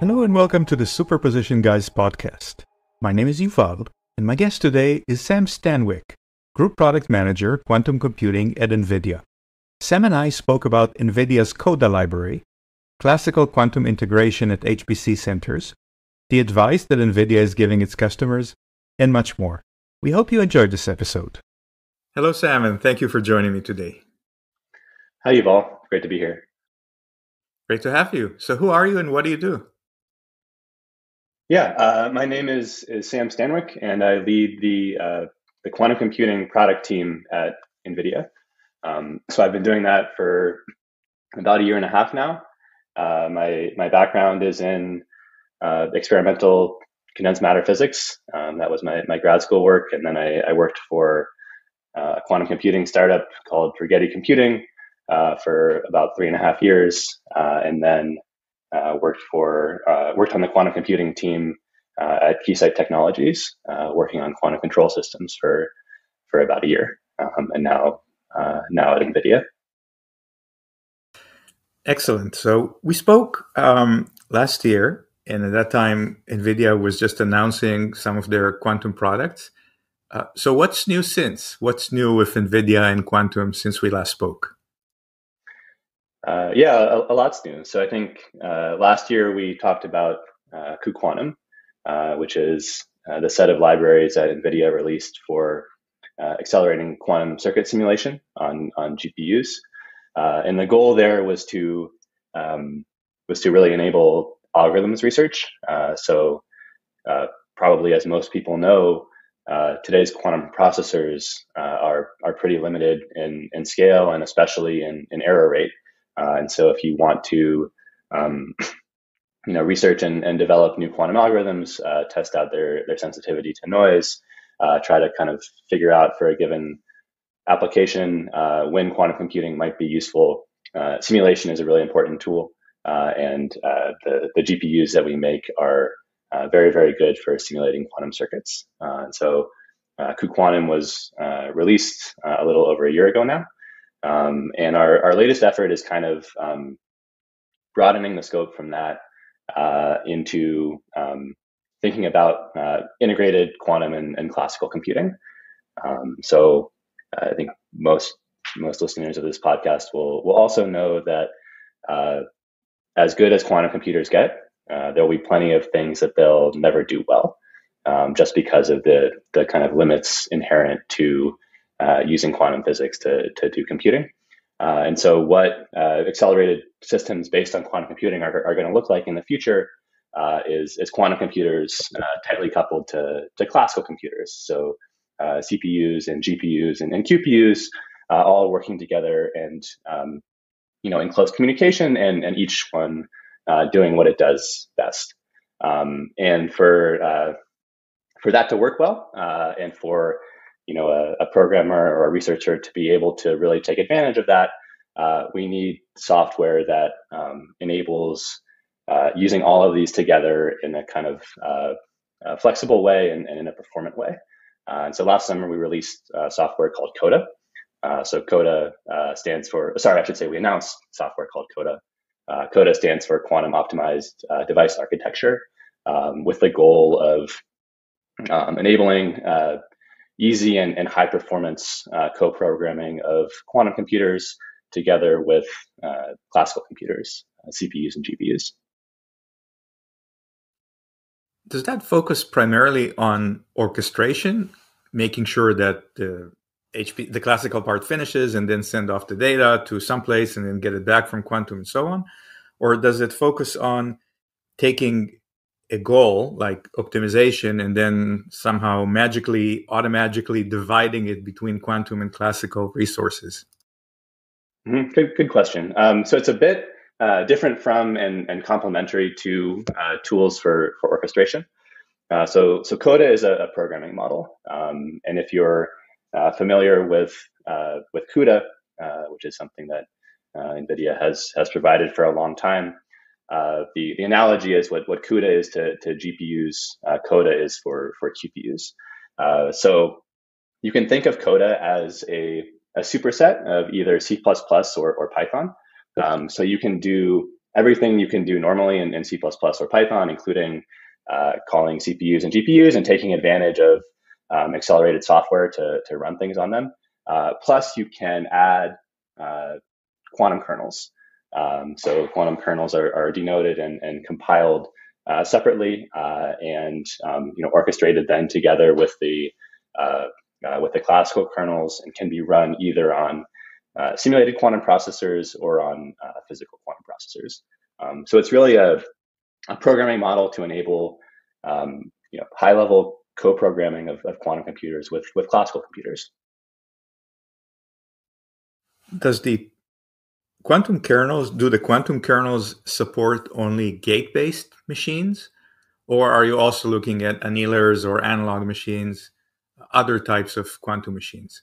Hello and welcome to the Superposition Guys podcast. My name is Yuval, and my guest today is Sam Stanwyck, Group Product Manager, Quantum Computing at NVIDIA. Sam and I spoke about NVIDIA's QODA library, classical quantum integration at HPC centers, the advice that NVIDIA is giving its customers, and much more. We hope you enjoyed this episode. Hello, Sam, and thank you for joining me today. Hi, Yuval. Great to be here. Great to have you. So, who are you and what do you do? Yeah, uh, my name is is Sam Stanwyck, and I lead the uh, the quantum computing product team at NVIDIA. Um, so I've been doing that for about a year and a half now. Uh, my my background is in uh, experimental condensed matter physics. Um, that was my, my grad school work, and then I, I worked for uh, a quantum computing startup called Rigetti Computing uh, for about three and a half years, and then worked for worked on the quantum computing team at Keysight Technologies, working on quantum control systems for for about a year, um, and now now at NVIDIA. Excellent. So we spoke um, last year, and at that time, NVIDIA was just announcing some of their quantum products. Uh, so what's new since? What's new with NVIDIA and quantum since we last spoke? Uh, yeah, a, a, lot's new. So I think uh, last year we talked about uh, cuQuantum, uh, which is uh, the set of libraries that NVIDIA released for uh, accelerating quantum circuit simulation on, on GPUs. and the goal there was to um, was to really enable algorithms research. so probably, as most people know, today's quantum processors are are pretty limited in, in scale and especially in, in error rate. Uh, and so if you want to, um, you know, research and, and develop new quantum algorithms, uh, test out their, their sensitivity to noise, uh, try to kind of figure out for a given application uh, when quantum computing might be useful. Uh, simulation is a really important tool. Uh, and the, the GPUs that we make are very, very good for simulating quantum circuits. and so cuQuantum was released a little over a year ago now. Um, and our, our latest effort is kind of um, broadening the scope from that uh, into um, thinking about uh, integrated quantum and, and classical computing. Um, so uh, I think most most listeners of this podcast will will also know that uh, as good as quantum computers get, uh, there will be plenty of things that they'll never do well, um, just because of the the kind of limits inherent to uh, using quantum physics to, to do computing. Uh, and so, what uh, accelerated systems based on quantum computing are, are going to look like in the future uh, is, is quantum computers uh, tightly coupled to, to classical computers. So, uh, CPUs and GPUs and, and QPUs all working together and um, you know in close communication, and, and each one doing what it does best. Um, and for for that to work well, and for you know a, a, programmer or a researcher to be able to really take advantage of that uh, we need software that um, enables uh, using all of these together in a kind of uh, flexible way and, and, in a performant way. Uh, and so last summer we released software called qoda. Uh, so qoda uh, stands for sorry i should say we announced software called qoda. Qoda stands for quantum optimized device architecture um, with the goal of um, enabling easy and, and high performance uh, co-programming of quantum computers together with uh, classical computers, uh, CPUs and GPUs. Does that focus primarily on orchestration, making sure that the HP, the classical part finishes and then send off the data to someplace and then get it back from quantum and so on? Or does it focus on taking a goal like optimization and then somehow magically automatically dividing it between quantum and classical resources. Mm-hmm. good, good question. Um, so it's a bit uh, different from and, and complementary to uh, tools for, for orchestration. Uh, so so qoda is a, a programming model. Um, and if you're uh, familiar with uh, with cuda uh, which is something that nvidia has has provided for a long time uh, the, the analogy is what, what CUDA is to, to GPUs, uh, QODA is for, for QPUs. Uh, so you can think of QODA as a, a superset of either C++ or, or Python. Um, so you can do everything you can do normally in, in C++ or Python, including uh, calling CPUs and GPUs and taking advantage of um, accelerated software to, to run things on them. Uh, plus, you can add quantum kernels. Um, so quantum kernels are, are denoted and, and compiled uh, separately uh, and um, you know orchestrated then together with the uh, with the classical kernels and can be run either on simulated quantum processors or on physical quantum processors. Um, so it's really a, a programming model to enable um, you know high level co-programming of, of quantum computers with with classical computers. Does the quantum kernels do the quantum kernels support only gate-based machines, or are you also looking at annealers or analog machines, other types of quantum machines?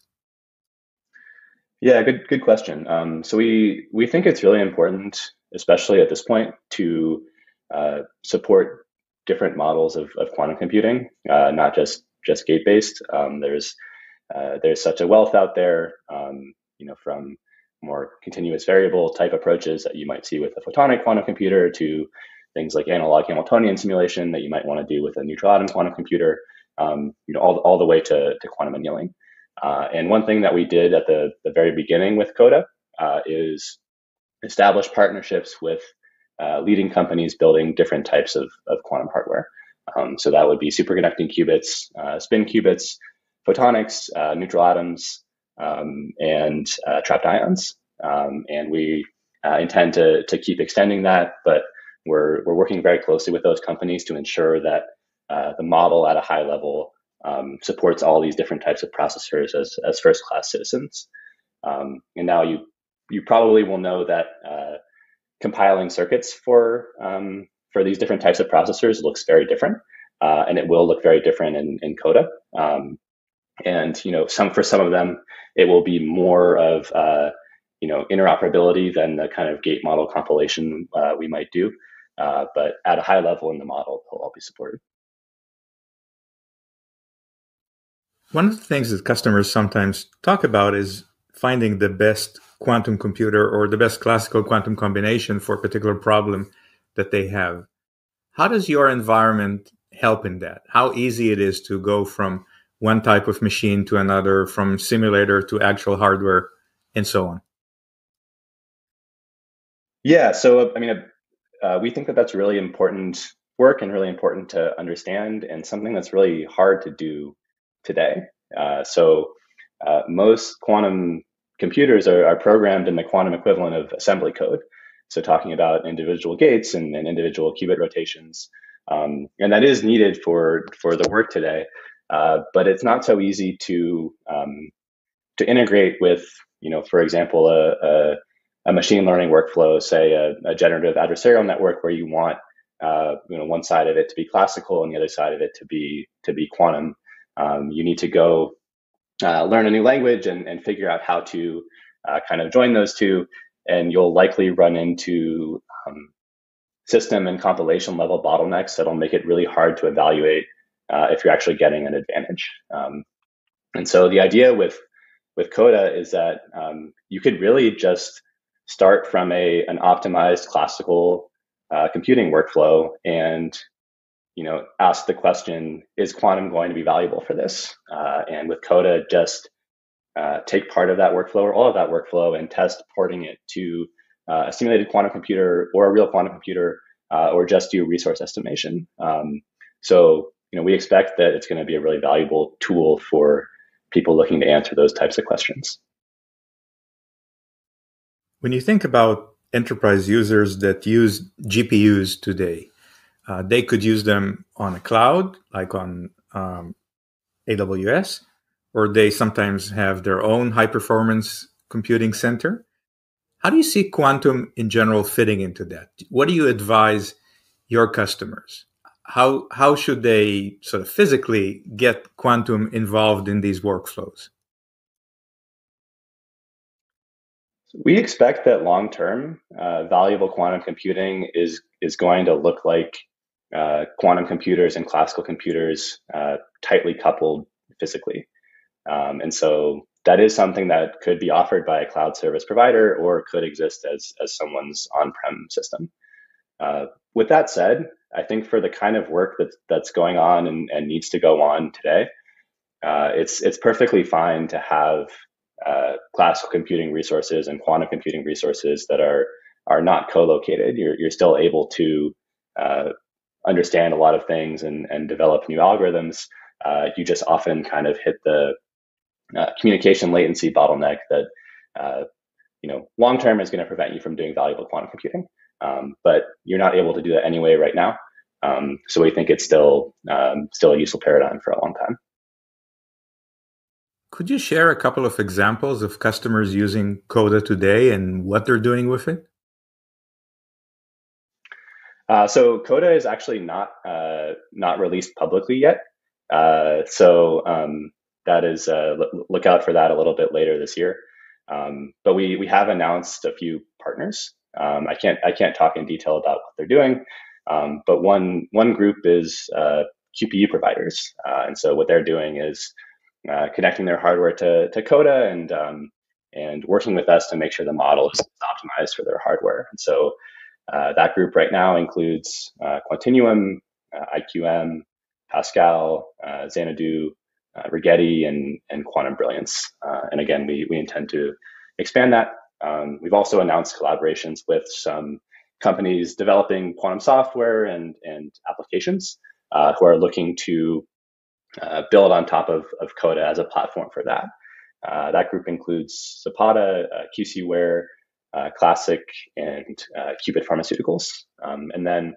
Yeah, good good question. Um, so we we think it's really important, especially at this point, to uh, support different models of, of quantum computing, uh, not just just gate based. Um, there's uh, there's such a wealth out there, um, you know, from more continuous variable type approaches that you might see with a photonic quantum computer to things like analog Hamiltonian simulation that you might want to do with a neutral atom quantum computer, um, you know, all, all the way to, to quantum annealing. Uh, and one thing that we did at the, the very beginning with QODA uh, is establish partnerships with uh, leading companies building different types of, of quantum hardware. Um, so that would be superconducting qubits, uh, spin qubits, photonics, uh, neutral atoms, um, and uh, trapped ions. Um, and we intend to, to keep extending that, but we're, we're working very closely with those companies to ensure that the model at a high level um, supports all these different types of processors as, as first class citizens. Um, and now you you probably will know that uh, compiling circuits for um, for these different types of processors looks very different, uh, and it will look very different in, in Qoda. Um, and you know, some for some of them, it will be more of uh, you know interoperability than the kind of gate model compilation uh, we might do. Uh, but at a high level in the model, they'll all be supported. One of the things that customers sometimes talk about is finding the best quantum computer or the best classical quantum combination for a particular problem that they have. How does your environment help in that? How easy it is to go from one type of machine to another, from simulator to actual hardware, and so on? Yeah, so I mean, uh, we think that that's really important work and really important to understand, and something that's really hard to do today. Uh, so uh, most quantum computers are, are, programmed in the quantum equivalent of assembly code. So talking about individual gates and, and individual qubit rotations, um, and that is needed for for the work today. Uh, but it's not so easy to um, to integrate with, you know, for example, a, a, a machine learning workflow, say a, a, generative adversarial network, where you want uh, you know one side of it to be classical and the other side of it to be to be quantum. Um, you need to go uh, learn a new language and, and figure out how to uh, kind of join those two. And you'll likely run into um, system and compilation level bottlenecks that'll make it really hard to evaluate uh, if you're actually getting an advantage. Um, and so the idea with with Qoda is that um, you could really just start from a an optimized classical uh, computing workflow and you know, ask the question, is quantum going to be valuable for this? Uh, and with Qoda, just uh, take part of that workflow or all of that workflow and test porting it to uh, a simulated quantum computer or a real quantum computer, uh, or just do resource estimation. Um, so, you know, we expect that it's going to be a really valuable tool for people looking to answer those types of questions. When you think about enterprise users that use GPUs today, uh, they could use them on a cloud, like on um, AWS, or they sometimes have their own high performance computing center. How do you see quantum in general fitting into that? What do you advise your customers? How, how should they sort of physically get quantum involved in these workflows? We expect that long term, uh, valuable quantum computing is is going to look like uh, quantum computers and classical computers uh, tightly coupled physically. Um, and so that is something that could be offered by a cloud service provider or could exist as, as someone's on-prem system. Uh, with that said, I think for the kind of work that's that's going on and, and needs to go on today, uh, it's it's perfectly fine to have uh, classical computing resources and quantum computing resources that are are not co-located. You're you're still able to uh, understand a lot of things and and develop new algorithms. Uh, you just often kind of hit the uh, communication latency bottleneck that uh, you know long term is going to prevent you from doing valuable quantum computing. Um, but you're not able to do that anyway right now. Um, so we think it's still um, still a useful paradigm for a long time. Could you share a couple of examples of customers using Qoda today and what they're doing with it? Uh, so Qoda is actually not uh, not released publicly yet. Uh, so um, that is uh, look out for that a little bit later this year. Um, but we we have announced a few partners. Um, I can't I can't talk in detail about what they're doing. Um, but one one group is uh, QPU providers, uh, and so what they're doing is uh, connecting their hardware to to Qoda and um, and working with us to make sure the model is optimized for their hardware. And so uh, that group right now includes uh, Quantinuum, uh, IQM, Pasqal, Xanadu, Rigetti, and and Quantum Brilliance. and again, we we intend to expand that. Um, we've also announced collaborations with some companies developing quantum software and, and applications uh, who are looking to uh, build on top of, of Qoda as a platform for that. Uh, that group includes Zapata, uh, QCware, uh, Classiq, and uh, Qubit Pharmaceuticals. Um, and then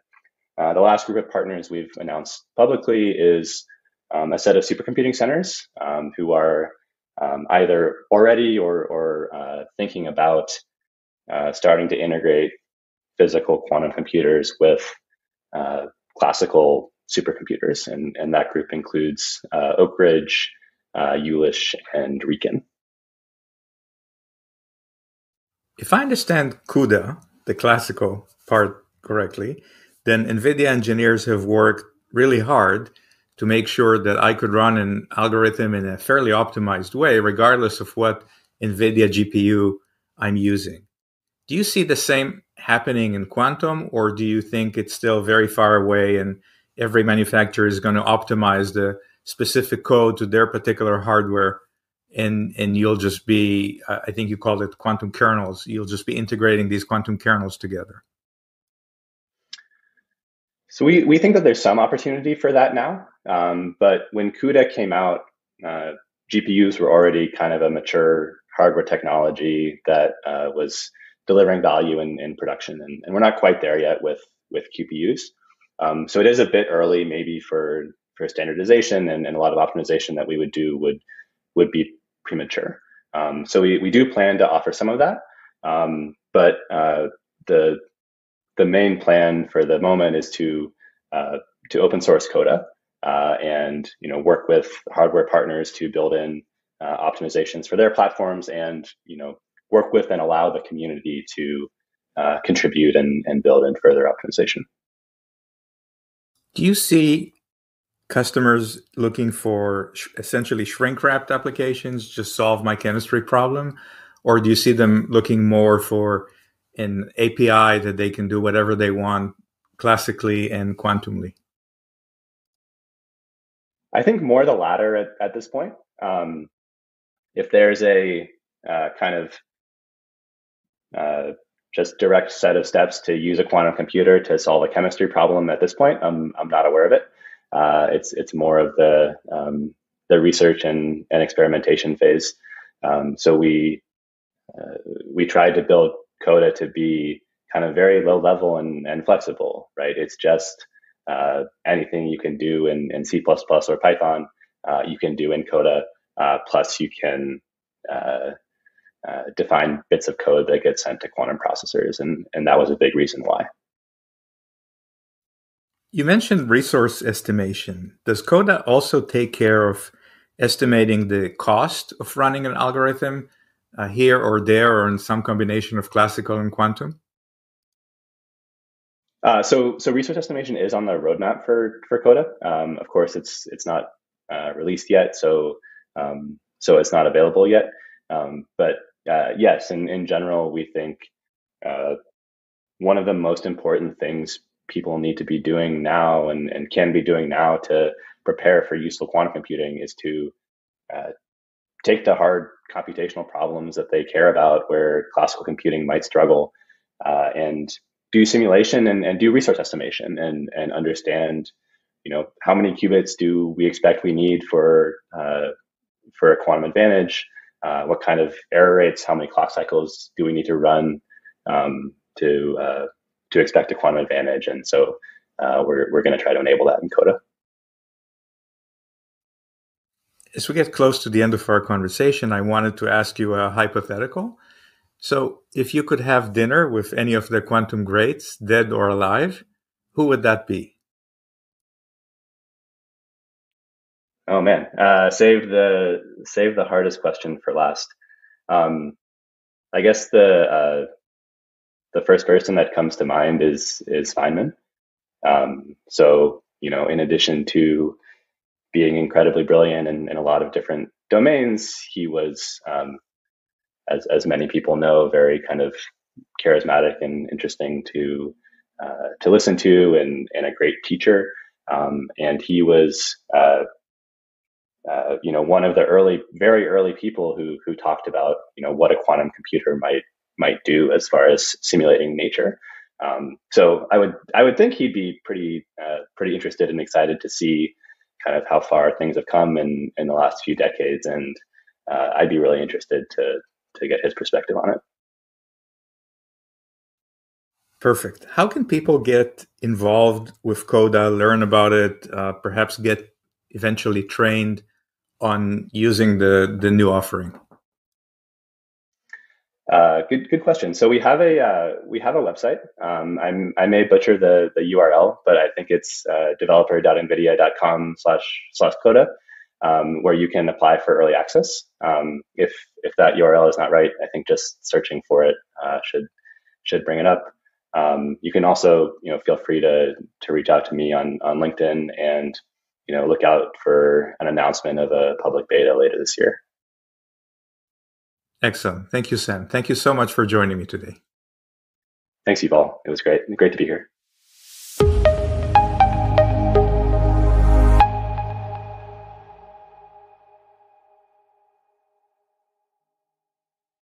the last group of partners we've announced publicly is um, a set of supercomputing centers um, who are um, either already or, or thinking about starting to integrate physical quantum computers with uh, classical supercomputers, and, and that group includes uh, Oak Ridge, uh, Jülich, and RIKEN. If I understand CUDA, the classical part, correctly, then NVIDIA engineers have worked really hard to make sure that I could run an algorithm in a fairly optimized way, regardless of what NVIDIA GPU I'm using. Do you see the same happening in quantum, or do you think it's still very far away and every manufacturer is going to optimize the specific code to their particular hardware? And, and you'll just be, I think you called it quantum kernels. You'll just be integrating these quantum kernels together. So we, we think that there's some opportunity for that now. Um, but when CUDA came out, uh, GPUs were already kind of a mature hardware technology that uh, was delivering value in, in production. And, and we're not quite there yet with, with QPUs. Um, so it is a bit early maybe for, for standardization and, and a lot of optimization that we would do would, would be premature. Um, so we, we do plan to offer some of that. Um, but uh, the, the main plan for the moment is to, uh, to open source Qoda uh, and you know, work with hardware partners to build in uh, optimizations for their platforms and you know work with and allow the community to uh, contribute and, and build in further optimization. Do you see customers looking for sh- essentially shrink wrapped applications, just solve my chemistry problem? Or do you see them looking more for an API that they can do whatever they want classically and quantumly? I think more the latter at, at this point. Um, if there's a uh, kind of uh, just direct set of steps to use a quantum computer to solve a chemistry problem at this point. I'm, I'm not aware of it. Uh, it's it's more of the um, the research and, and experimentation phase. Um, so we uh, we tried to build Qoda to be kind of very low level and, and flexible, right? It's just uh, anything you can do in, in C++ or Python, uh, you can do in Qoda. Uh, plus, you can uh, uh, define bits of code that get sent to quantum processors, and and that was a big reason why. You mentioned resource estimation. Does Qoda also take care of estimating the cost of running an algorithm uh, here or there, or in some combination of classical and quantum? Uh, so, so resource estimation is on the roadmap for for Qoda. Um, of course, it's it's not uh, released yet, so um, so it's not available yet. Um, but uh, yes, in, in general, we think uh, one of the most important things people need to be doing now and, and can be doing now to prepare for useful quantum computing is to uh, take the hard computational problems that they care about where classical computing might struggle uh, and do simulation and, and do resource estimation and, and understand you know how many qubits do we expect we need for uh, for a quantum advantage uh, what kind of error rates how many clock cycles do we need to run um, to uh, to expect a quantum advantage and so uh, we're, we're going to try to enable that in qoda as we get close to the end of our conversation, I wanted to ask you a hypothetical. So, if you could have dinner with any of the quantum greats, dead or alive, who would that be? Oh man, uh, save the save the hardest question for last. Um, I guess the uh, the first person that comes to mind is is Feynman. Um, so you know, in addition to being incredibly brilliant in, in a lot of different domains, he was, um, as as many people know, very kind of charismatic and interesting to uh, to listen to, and and a great teacher. Um, and he was, uh, uh, you know, one of the early, very early people who who talked about, you know, what a quantum computer might might do as far as simulating nature. Um, so I would I would think he'd be pretty uh, pretty interested and excited to see kind of how far things have come in in the last few decades, and uh, I'd be really interested to to get his perspective on it. Perfect. How can people get involved with Qoda, learn about it, uh, perhaps get eventually trained on using the the new offering? Uh, good, good question. So we have a uh, we have a website. Um, I'm, I may butcher the the URL, but I think it's uh, developer.nvidia.com slash slash qoda, um, where you can apply for early access. Um, if that URL is not right, I think just searching for it uh, should should bring it up. Um, you can also you know feel free to to reach out to me on on LinkedIn and you know look out for an announcement of a public beta later this year. Excellent. Thank you, Sam. Thank you so much for joining me today. Thanks, Yuval. It was great. Great to be here.